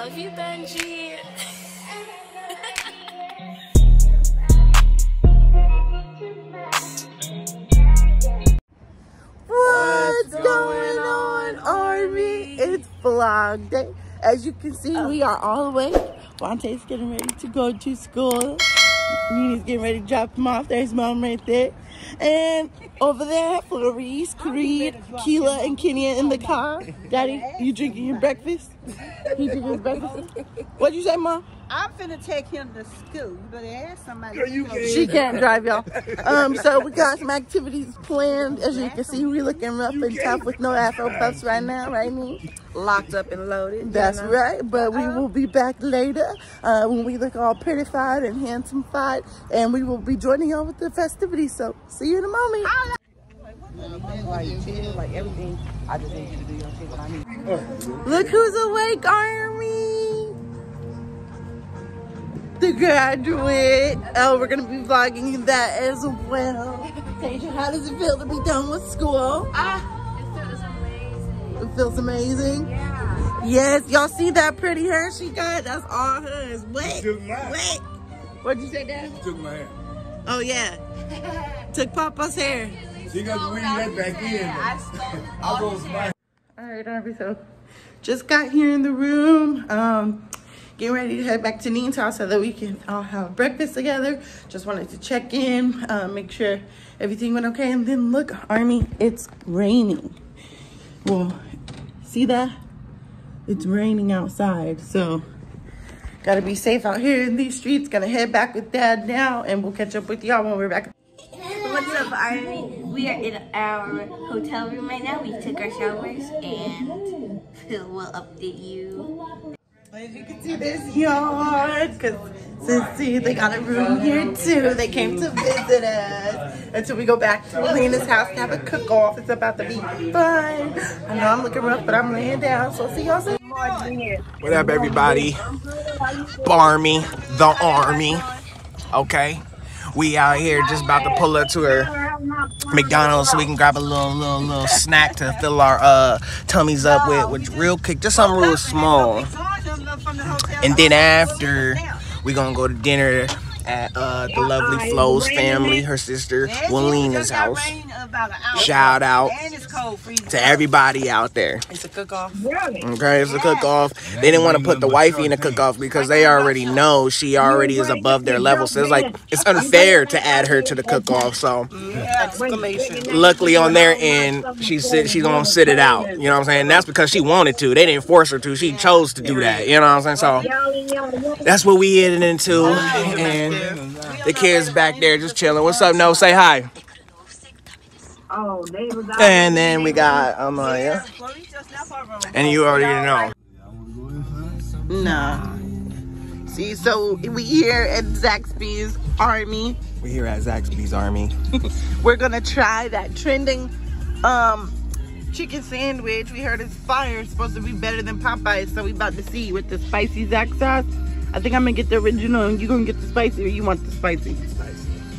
love you, Benji. What's going on, Army? It's vlog day. As you can see, we oh. are all awake. Wante's getting ready to go to school. Nina's getting ready to drop him off. There's mom right there. And over there, Florice, Creed, Keela, and Kenya in the car. Daddy, you drinking your breakfast? You drinking your breakfast? What'd you say, mom? I'm finna take him to school. You better ask somebody. you can't. She can't drive, y'all. Um, so we got some activities planned. As you can see, we're looking rough and tough with no afro puffs right now, right, me? Locked up and loaded. That's right. But we will be back later uh, when we look all prettified and handsome-fied, and we will be joining y'all with the festivities. So see you in a moment. Like everything, I just need you to do your shit what I need. Look who's awake, Army. The graduate. Oh, we're gonna be vlogging that as well. Tasia, how does it feel to be done with school? Ah, it feels amazing. It feels amazing. Yeah. Yes, y'all see that pretty hair she got? That's all hers. Wait, wait. What'd you say, Dad? Took my hand. Oh yeah, took Papa's hair. She got to weave that back in. I stole I was my All right, Arby. So, just got here in the room. Um, getting ready to head back to Neen's house so that we can all have breakfast together. Just wanted to check in, uh, make sure everything went okay, and then look, Army, it's raining. Well, see that? It's raining outside, so gotta be safe out here in these streets. Gonna head back with Dad now, and we'll catch up with y'all when we're back. What's up, Army? We are in our hotel room right now. We took our showers and we'll update you. As you can see, this yard because see, they got a room here too. They came to visit us until we go back to Lena's house to have a cook-off. It's about to be fun. I know I'm looking rough, but I'm laying down. So see y'all soon. What up, everybody? Barmy, the army. Okay, we out here just about to pull up to our McDonald's so we can grab a little, little, little snack to fill our uh tummies up with, with real quick, just something real small. And then after, we're gonna go to dinner at uh the lovely Flo's family, her sister Walina's house. Shout out to everybody out there. It's a cook-off. Okay, it's a cook off. They didn't want to put the wifey in a cook off because they already know she already is above their level. So it's like it's unfair to add her to the cook off. So Exclamation. luckily on their end, she said she's gonna sit it out. You know what I'm saying? That's because she wanted to. They didn't force her to. She chose to do that. You know what I'm saying? So that's what we headed into. And the kids back there just chilling. What's up? No, say hi. And then we got Amaya. And you already know. Nah. See, so we here at Zaxby's Army. We're here at Zaxby's Army. We're gonna try that trending um chicken sandwich. We heard it's fire. It's supposed to be better than Popeyes, so we about to see with the spicy Zax sauce. I think I'm gonna get the original and you're gonna get the spicy or you want the spicy?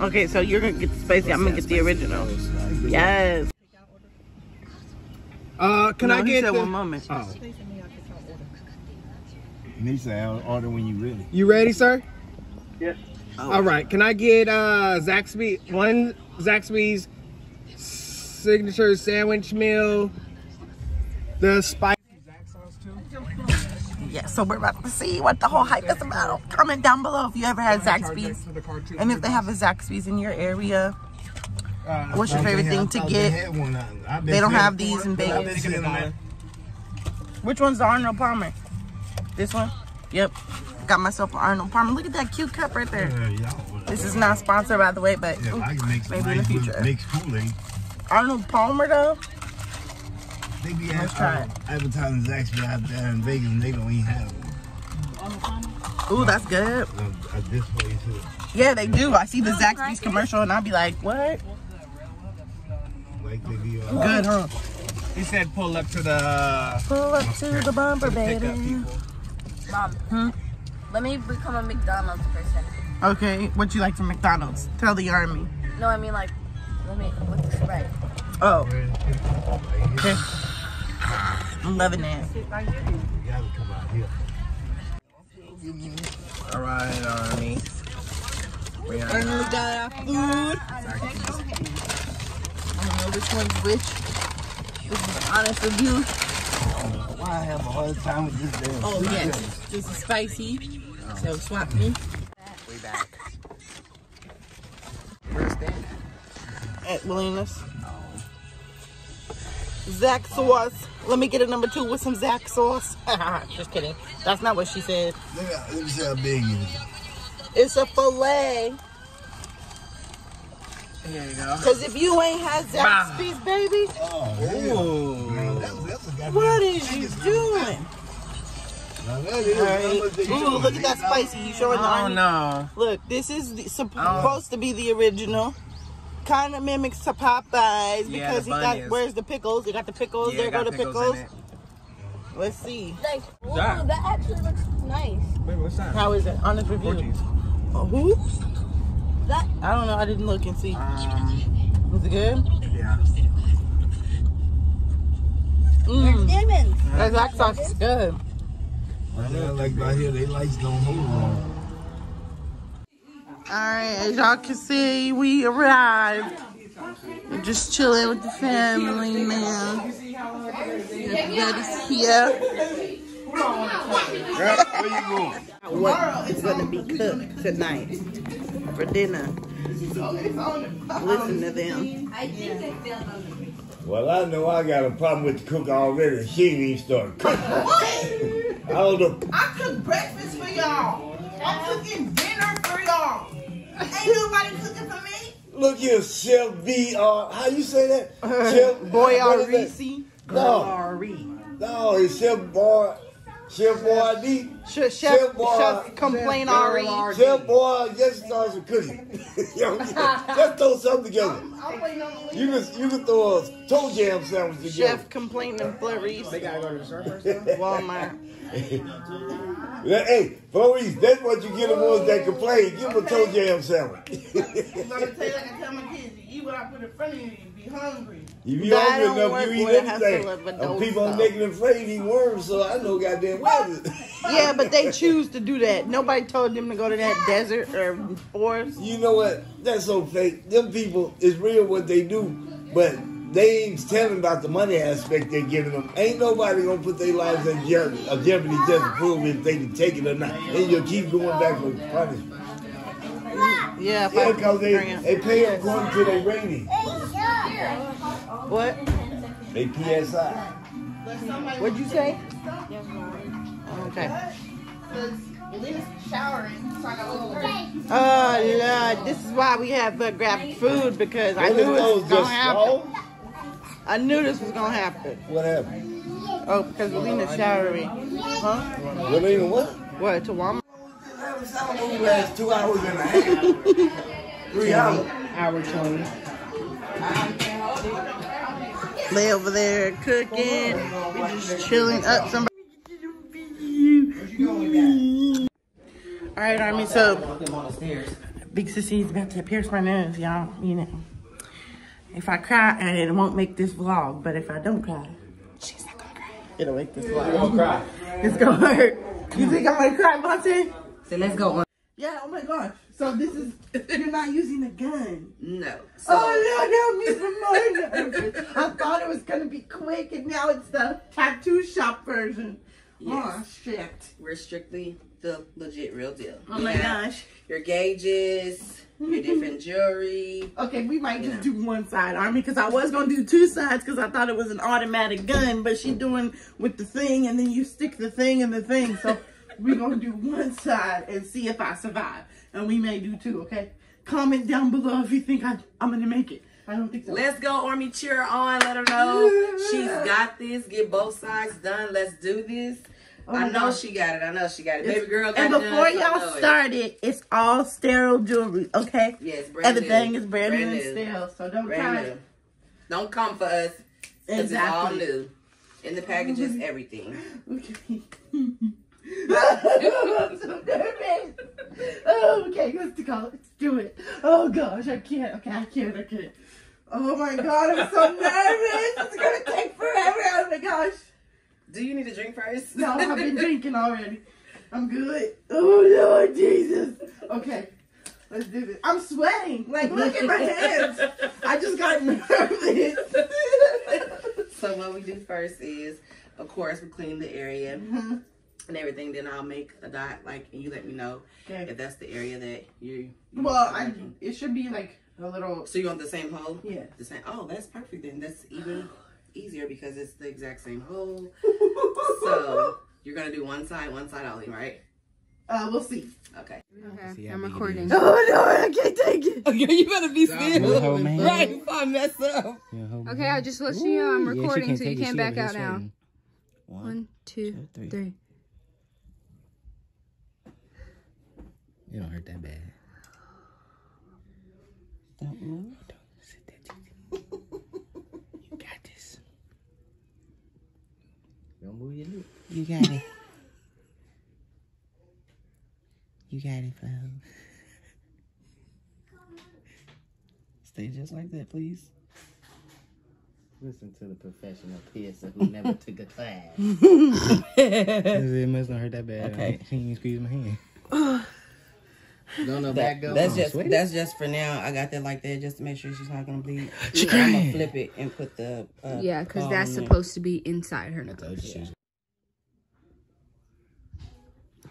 Okay, so you're gonna get the spicy, I'm gonna get the original. Yes. Uh, can No, I he get said the- one moment. Oh. Nisa, I'll order when you ready. You ready, sir? Yes. All right. Can I get uh Zaxby one Zaxby's signature sandwich meal, the spicy Zax sauce too? Yeah, so we're about to see what the whole hype is about. Comment down below if you ever had Zaxby's. And if they have a Zaxby's in your area. What's your favorite thing to get? They don't have these in Vegas. Which one's the Arnold Palmer? This one? Yep. Got myself an Arnold Palmer. Look at that cute cup right there. This is not sponsored by the way, but Yeah, I can make some maybe in the future. little mixed Kool-Aid. Arnold Palmer though? They be Let's ad- try uh, advertising Zaxby out there in Vegas and they don't even have one. Ooh, that's good. This way too. Yeah, they do. I see the Zaxby's commercial and I'll be like, what? Like they be uh, Good, huh? He said pull up to the Pull up to the bumper, baby. Mom, let me become a McDonald's person. Okay, what you like from McDonald's? Tell the army. No, I mean like, let me, what's the spread? Oh. Okay. I'm loving that. you gotta come out here. All right, Army. We are And we got our food. I don't know which one's which. This is an honest review. Why I have a hard time with this damn Oh, food yes. This is spicy. So swap me. we back. Where's that? At Williams. Zax sauce. Let me get a number two with some Zax sauce. Just kidding. That's not what she said. Let me, see how big it is. It's a filet. Here you go. Cause if you ain't had Zach's Wow. piece, baby, Oh, Ooh. Man, that's, that's a goddamn what is you doing? Now, that is- Alright. how much they Ooh, look at that spicy. You showing the Oh no. Look, this is the, supposed to be the original. Kind of mimics to Popeyes Yeah, because the he got. is- Where's the pickles? They got the pickles. Yeah, there go got the pickles pickles. Let's see. Like, ooh, that? that actually looks nice. Wait, what's that? How is it? Honest review. Portuguese. Oh, who? That I don't know. I didn't look and see. Um, Is it good? yeah. Mm. Demons. That Zax sauce is good. I know, like right here, they lights don't hold on. All right, as y'all can see, we arrived. We're just chilling with the family now. Everybody's here. Where you going? What is going to be cooked tonight for dinner? Listen to them. Well, I know I got a problem with the cook already. She ain't even started cooking. I don't know. I cook breakfast for y'all. I'm cooking dinner for y'all. Ain't nobody cooking for me. Look here, Chef B. Uh, how you say that? Chef Boy, what is that? Reese. No, no, it's Chef Boy. Chef Boy D. Chef, Chef chef, Boy. chef complain already. Chef Boy just started some cooking. Yo, just throw something together. You can you can throw a toe jam sandwich together. Chef complain and flurries. They gotta go to the store. Walmart. Yeah, Hey, Flores, that's what you get the ones that complain. Give them a toe jam sandwich. I'm gonna tell you like I tell my kids, you eat what I put in front of you, you be hungry. If you That hungry don't enough, work you eat with a anything. hustle And people on stuff. naked and afraid eat worms, so I know goddamn well. Yeah, but they choose to do that. Nobody told them to go to that desert or forest. You know what? That's so fake. Them people, it's real what they do, but they ain't telling about the money aspect they're giving them. Ain't nobody gonna put their lives in jeopardy, jeopardy just to prove if they can take it or not. And you'll keep going back for punishment. Yeah, if Yeah, I because they, bring it. they pay according to their rating. What? They PSI. What'd you say? Okay. Oh Lord, this is why we have uh, grabbed food because I knew is it was gonna happen. I knew this was gonna happen. What happened? Oh, because Alina's showering. Huh? What what? What, to Walmart? last two hours and a half. Three hours. Hour 20. Lay over there cooking. We just chilling up. Somebody. All right, Army. So, Big Sissy is about to pierce my nose, y'all. You know, if I cry, and it won't make this vlog. But if I don't cry, she's not gonna cry. It'll make this vlog. Don't cry. It's gonna hurt. You think I'm gonna cry, Monte? So let's go. Yeah. Oh my gosh. So this is you're not using a gun. No. So, Oh no, no, me nervous. I thought it was gonna be quick, and now it's the tattoo shop version. Oh shit! we're strictly the legit real deal. Oh my Yeah. gosh. Your gauges, your different jewelry. Okay, we might just do one side, Army, because I was gonna do two sides because I thought it was an automatic gun, but she mm-hmm. doing with the thing, and then you stick the thing in the thing. So we're gonna do one side and see if I survive, and we may do too, Okay, comment down below if you think I, I'm gonna make it. I don't think so. Let's go, Army. Cheer on. Let her know she's got this. Get both sides done. Let's do this. Oh I know she got it. I know she got it. Baby girl and before so I know y'all it. started, it's all sterile jewelry, okay? Yes, brand Everything new. is brand, new and new. sterile, so don't Brand try new. it. Don't come for us. 'cause It's all Exactly. new. In the packages, everything. Okay. I'm so nervous. Oh, okay, let's go. Let's do it. Oh gosh, I can't. Okay, I can't. I can't. Oh my god, I'm so nervous. It's gonna take forever. Oh my gosh. Do you need a drink first? No, I've been drinking already. I'm good. Oh Lord Jesus. Okay. Let's do this. I'm sweating. Like look at my hands. I just got nervous. So what we do first is, of course, we clean the area mm-hmm. And everything. Then I'll make a dot, like, and you let me know Okay. if that's the area that you. you Well, I it should be like a little So you want the same hole? Yeah. The same. Oh, that's perfect. Then that's even easier because it's the exact same hole. So you're gonna do one side, one side only, right? uh we'll see. Okay. Okay, I'm recording. Oh no, I can't take it. Okay, you better be still. hold. Right if I mess up. Okay, I just let you know I'm Yeah, recording, so you can't back out now. sweating. One. One, two, two, three. It don't hurt that bad. Don't move. Don't sit there, Gigi. You got this. Don't move your lip. You got it. You got it, Flo. Stay just like that, please. Listen to the professional piercer who never took a class. it must not hurt that bad. Okay. He ain't squeeze my hand. no, no, That, back go. that's on, just sweat. that's just for now. I got that like that just to make sure she's not gonna bleed. She I'm gonna flip it and put the uh, Yeah, because that's in there. supposed to be inside her nose. Told you she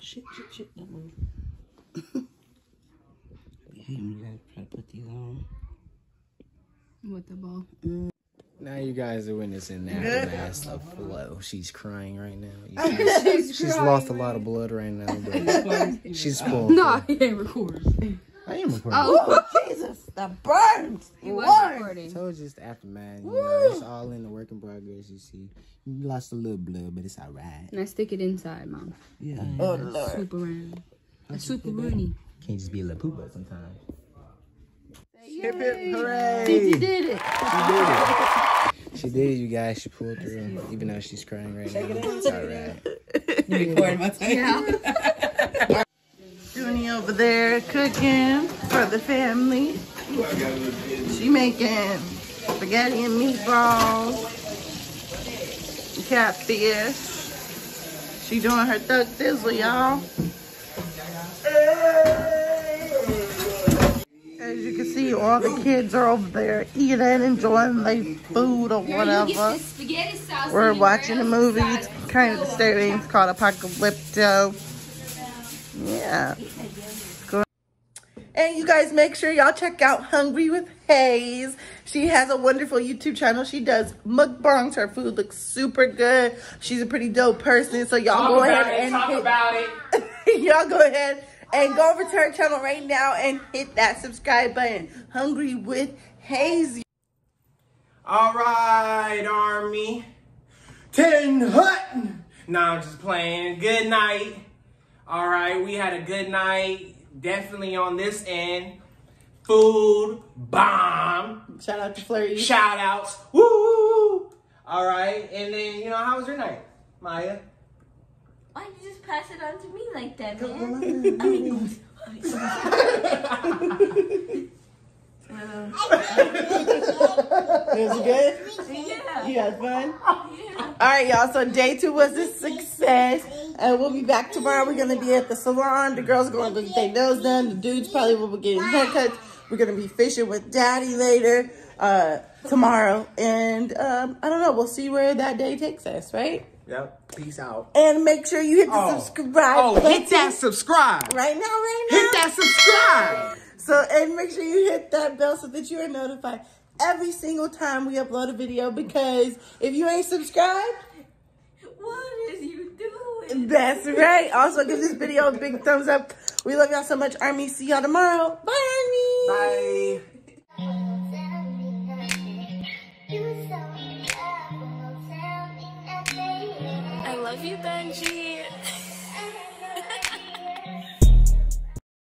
Shit, shit, shit. Don't move. yeah, you gotta try to put these on. With the ball. Now you guys are witnessing the aftermath of flow. She's crying right now. You see, she's lost a lot of blood right now, but she's spoiled. No, he ain't recording. I am recording. Oh, Jesus, the burns. he was I recording. told you it's the aftermath. You know, it's all in the work in progress. You see, you lost a little blood, but it's all right. Now stick it inside, mom. Yeah. Oh Lord. Swoop around. A swoop rooney. Can't just be a little pooper sometimes. Hip hip hooray! Gigi did it. She did it. She did it, you guys. She pulled through, even though she's crying right now. It's all right. You recording my time? Junie over there cooking for the family. She making spaghetti and meatballs, catfish. She doing her thug thizzle, y'all. As you can see, all the kids are over there eating, enjoying their food or whatever. We're watching a movie. It's kind of disturbing. It's called Apocalypto. Yeah. And you guys make sure y'all check out Hungry with Hayz. She has a wonderful YouTube channel. She does mukbangs. Her food looks super good. She's a pretty dope person. So y'all go ahead and hit, about it. y'all go ahead and go over to her channel right now and hit that subscribe button. Hungry with Hayz. All right, Army. Ten Hut. Nah, I'm just playing. Good night. All right, we had a good night. Definitely on this end. Food bomb. Shout out to Flurry. Shout outs. Woo! All right, and then you know how was your night, Maya? Why'd you just pass it on to me like that, man? I mean, It was good? yeah. You had fun? All right, y'all. So day two was a success. And we'll be back tomorrow. We're going to be at the salon. The girls are going to get their nails done. The dudes probably will be getting haircuts. We're going to be fishing with daddy later uh, tomorrow. And um, I don't know. We'll see where that day takes us, right? Yep. Peace out. And make sure you hit the Oh. subscribe Oh, button hit that subscribe. right now, right now. Hit that subscribe. So, and make sure you hit that bell so that you are notified every single time we upload a video because if you ain't subscribed, What is you doing? that's right. Also, give this video a big thumbs up. We love y'all so much, Army. See y'all tomorrow. Bye, Army. Bye. vida Benji.